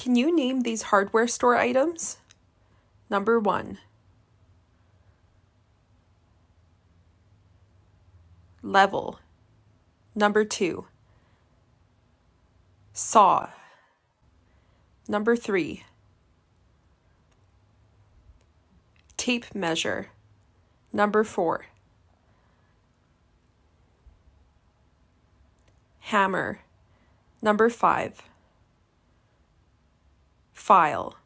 Can you name these hardware store items? Number one. Level. Number two. Saw. Number three. Tape measure. Number four. Hammer. Number five. File.